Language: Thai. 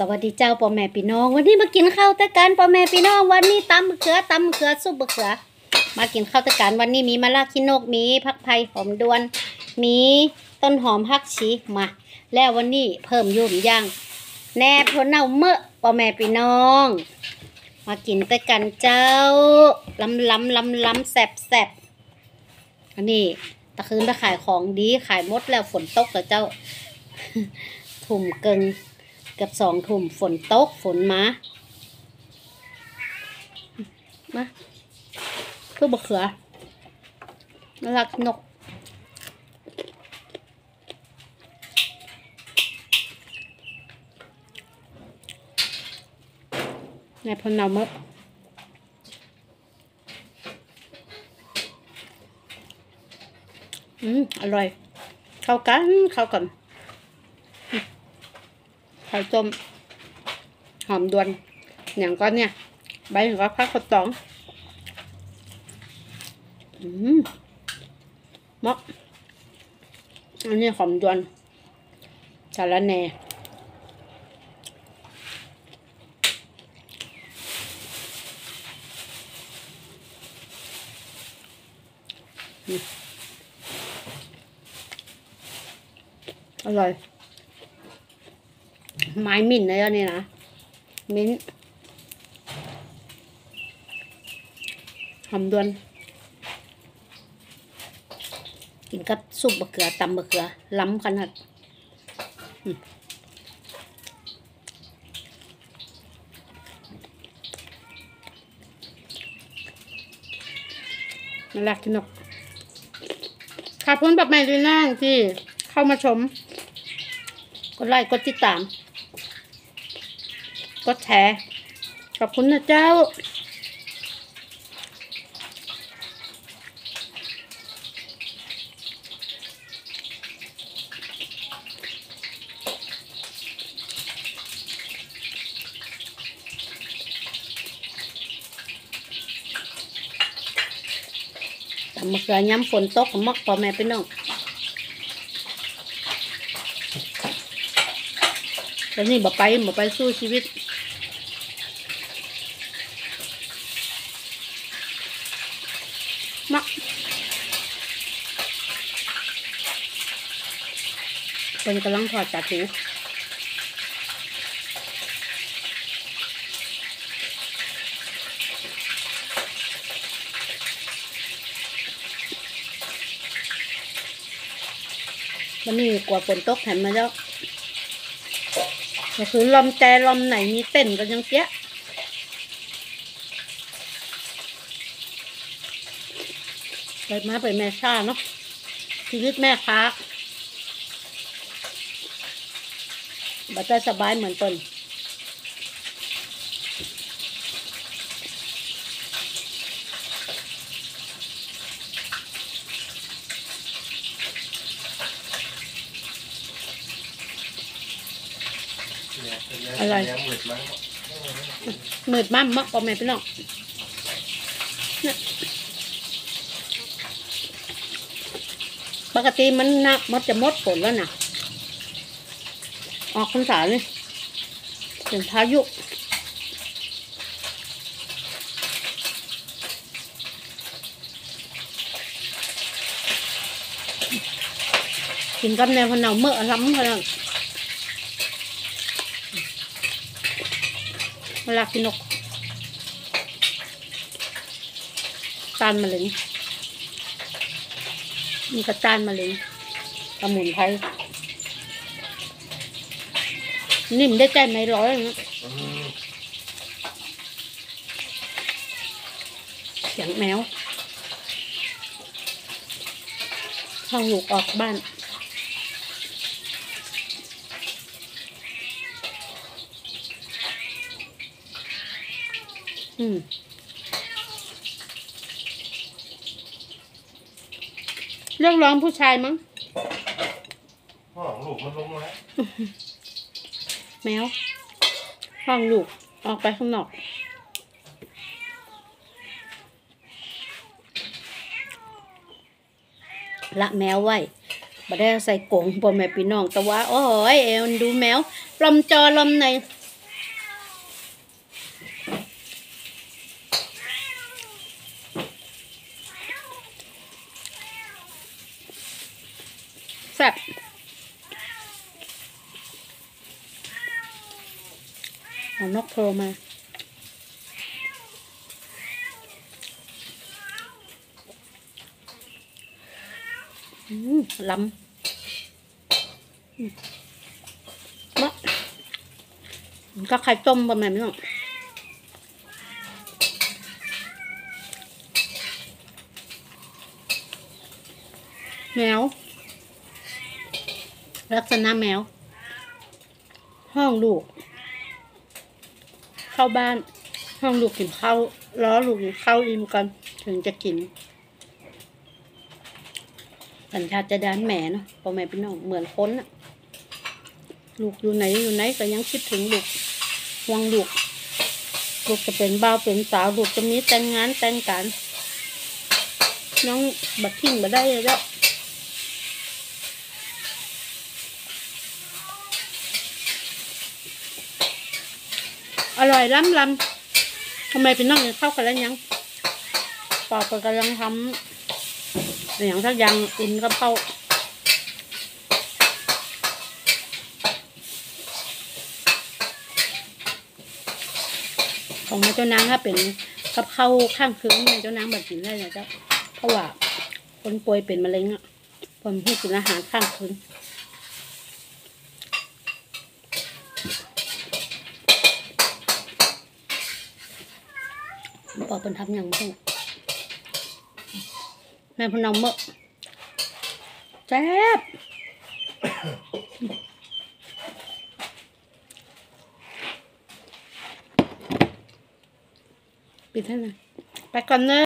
สวัสดีเจ้าพ่อแม่พี่น้อง วันนี้มากินข้าวตะการพ่อแม่พี่น้อง วันนี้ตำมะเขือตำมะเขือซุปมะเขือ มากินข้าวตะการวันนี้มีมะลาขี้นกมีผักไผ่หอมดวน มีต้นหอมผักชีมาแล้ววันนี้เพิ่มยุ่มย่างแหนบถั่วเน่าเมื่อพ่อแม่พี่น้อง มากินตะกันเจ้าล้ำล้ำล้ำล้ำแสบแสบอันนี้ตะคืนไปขายของดีขายมดแล้วฝนตกแล้วเจ้าถุ่มเกิน เกับสองถุ่มฝนตกฝนมามาคือบะเขือน่ารักนกในพนเอาเมอะอืม อร่อย เข้ากัน เข้ากัน ไข่ต้มหอมดวนอย่างก็เนี่ย ใบของก็พักข้าวตองอืมมะอันนี้หอมดวนสาระแหน่อร่อย ไม้มิ่นเลยอันนี้นะ มิ้นหอมดวน กินกับซุปบะเขือตำบะเขือ ล้ำขนาดมมาลักกินนกขอบคุณแบบแม่ดีนั่งที่เข้ามาชม กดไลค์กดติดตาม กดแชร์ขอบคุณนะเจ้าตำมะเขือย้ำฝนตกมักพ่อแม่พี่น้อง ตอนนี้บ่ไปบ่ไปสู้ชีวิตมักเป็นกำลังถอดจากหูวันนี้กว่าฝนตกแถมมาแล้ว ก็คือลมแต่ลมไหนมีเต้นกันยังเจ๊ยะเปิดมาเปิดแม่ชาเนาะชีวิตแม่ค้าบัตรสบายเหมือนตน อะไร หมืดมั่มมักพ่อแม่พี่น้องปกติมันนักมันจะมดฝนแล้วนะออกพรรษาเลยเป็นพายุกินกับแนวพนาเมื่อล้ำกันเลา กินนกตาลมะเร็งมีกระตานมะเร็งสมุนไพรนิ่มได้ใจไม่ร้อยนะเสียงแมวห้องลูกออกบ้าน อืมเรื่องร้องผู้ชายมั้งพ่อของลูกมันลงแล้วแมวห้องลูกออกไปข้างนอก ละแมวไว้บ่ได้เอาใส่กรงพ่อแม่พี่น้องแต่ว่า โอ้ยเอ็นดูแมวลมจอลมใน เอา นกโทรมาอืมล้ำมะก็ไข่ต้มประมาณนี้หรอกแมว ลักษณะแมว ห้องลูก เข้าบ้าน ห้องลูกกินข้าวล้อลูกกินข้าวอิ่มก่อนถึงจะกินสัญชาติดานแหม่เนาะพ่อแม่พี่น้องเหมือนคนอะลูกอยู่ไหนอยู่ไหนก็ยังคิดถึงลูกห่วงลูกลูกจะเป็นบ่าวเป็นสาวลูกจะมีแต่งงานแต่งการน้องบัดทิ้งบัดได้เยแล้ว ร่อยล้ำล้ำทำไมพี่น้องยังเข้ากันแล้วยังปอกกำลังทำอย่างสักย่างกินกับข้าวของแม่เจ้านางถ้าเป็นกับข้าวข้างคืนแม่เจ้านางแบบกินได้นะเจ้าเพราะว่าคนป่วยเป็นมะเร็งอะผมให้กินอาหารข้างคืน ปอกเป็นทำอย่างนี้แม่พนมเมื่อแซ่บปิดให้หน่อยไปก่อนเนอะ